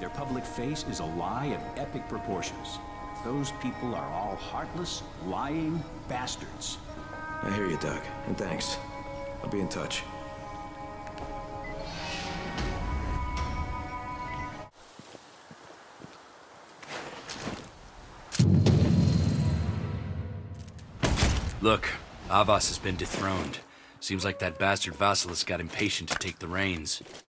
Their public face is a lie of epic proportions. Those people are all heartless, lying bastards. I hear you, Doc, and thanks. I'll be in touch. Look, Avas has been dethroned. Seems like that bastard Vasilis got impatient to take the reins.